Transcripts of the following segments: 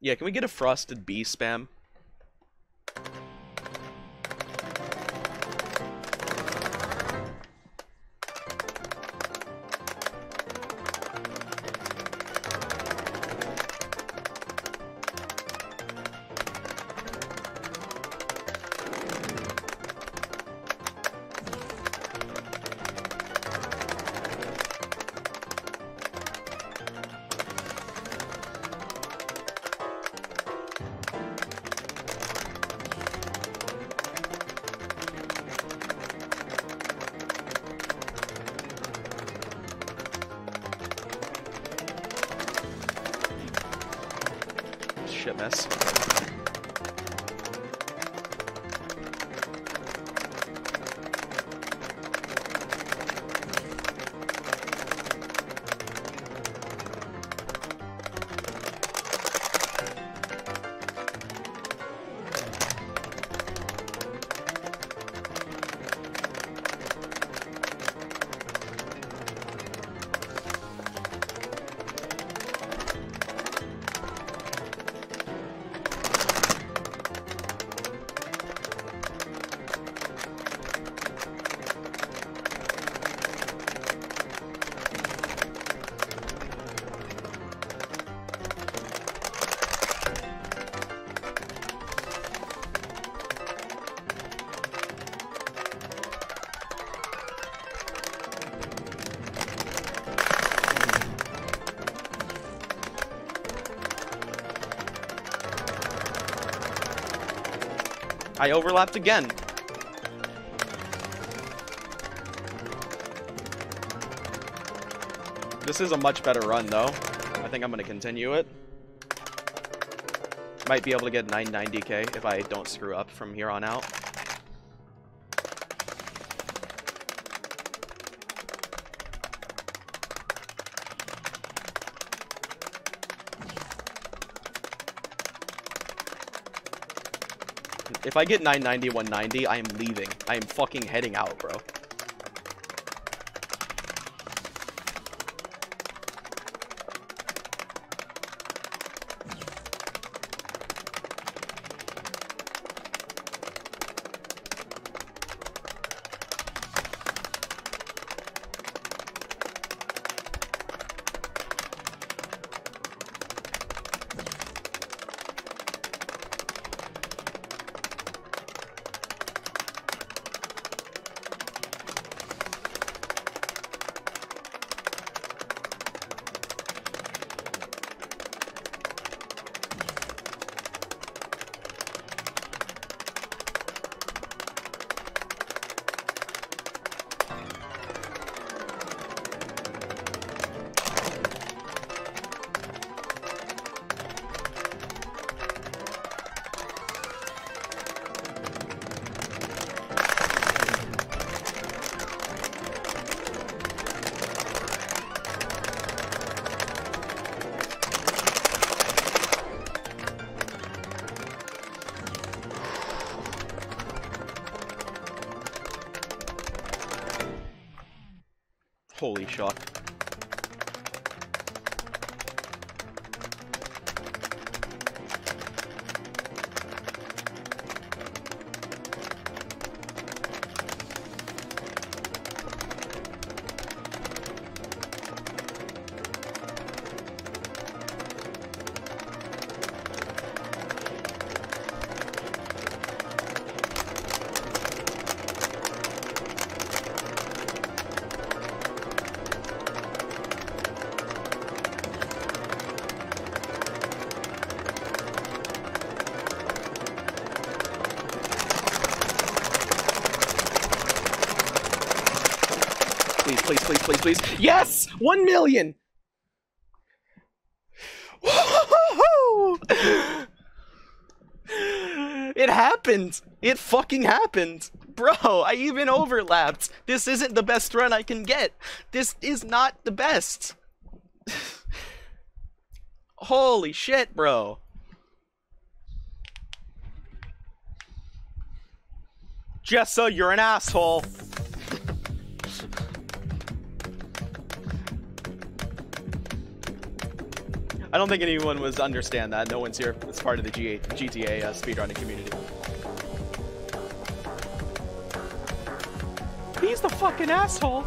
Yeah, can we get a frosted bee spam? Shit mess. I overlapped again. This is a much better run, though. I think I'm going to continue it. Might be able to get 990k if I don't screw up from here on out. If I get 990, 190, I am leaving. I am fucking heading out, bro. Holy shot. Please, please, please, please, please. Yes! One million! It happened! It fucking happened! Bro, I even overlapped! This isn't the best run I can get! This is not the best! Holy shit, bro! Jessa, you're an asshole! I don't think anyone was understand that. No one's here It's part of the G GTA uh, speedrunning community. He's the fucking asshole.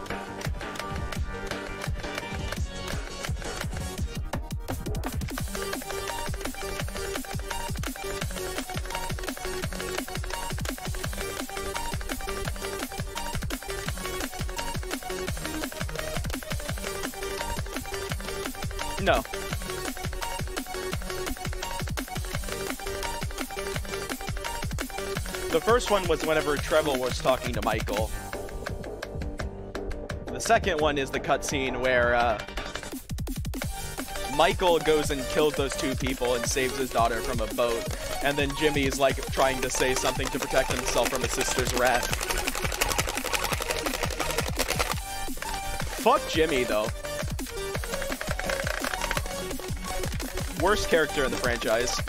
No. The first one was whenever Trevor was talking to Michael. The second one is the cutscene where uh, Michael goes and kills those two people and saves his daughter from a boat, and then Jimmy is like trying to say something to protect himself from his sister's wrath. Fuck Jimmy though. worst character in the franchise.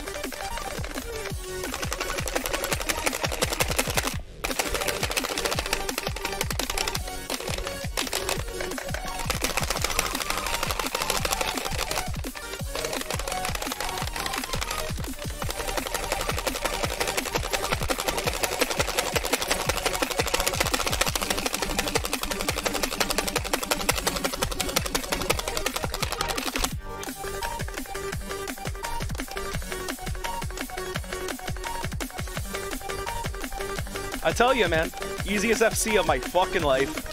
I tell you, man, easiest FC of my fucking life.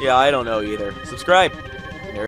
Yeah, I don't know either. Subscribe.